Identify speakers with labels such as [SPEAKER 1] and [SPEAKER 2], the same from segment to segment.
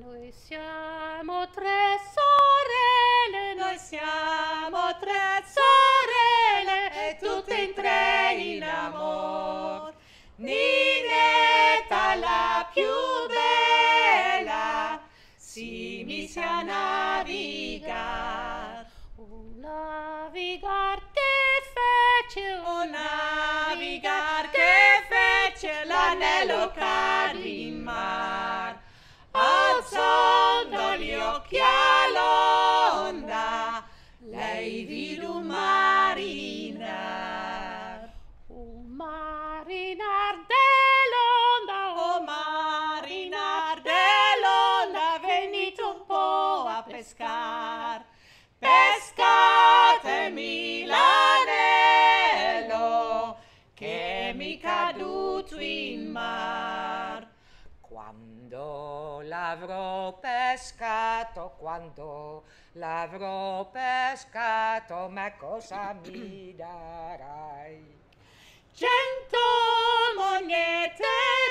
[SPEAKER 1] Noi siamo tre sorelle,
[SPEAKER 2] Noi siamo tre
[SPEAKER 1] sorelle,
[SPEAKER 2] e tutte in tre in amor. Ninetta la più bella si mise a navigar.
[SPEAKER 1] un navigar che fece,
[SPEAKER 2] Un navigar che fece l'anello pescar. Pescatemi l'anello che mi caduto in mar. Quando l'avrò pescato, quando l'avrò pescato, ma cosa mi darai? Cento monete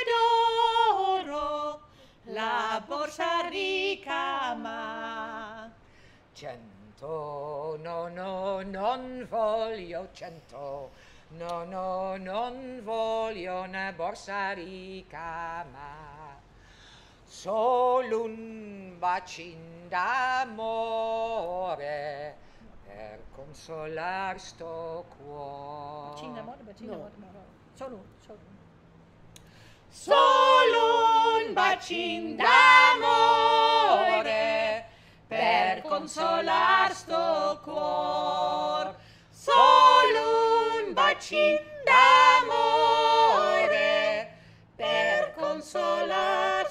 [SPEAKER 2] d'oro, la borsa ma. Cento, no, no, non voglio cento, no, no, non voglio una borsa ricca ma. Solo un bacin d'amore per consolar sto cuore.
[SPEAKER 3] Bacino d'amore, bacino d'amore, no, no. Solo solo.
[SPEAKER 2] Solo un bacin d'amore consolar sto cuor. Solo un bacin d'amore per consolar